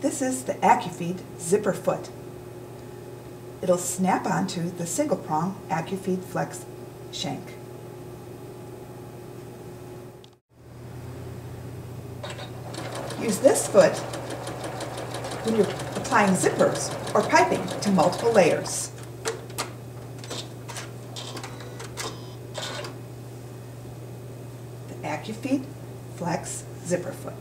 This is the AcuFeed zipper foot. It'll snap onto the single prong AcuFeed Flex shank. Use this foot when you're applying zippers or piping to multiple layers. The AcuFeed Flex Zipper Foot.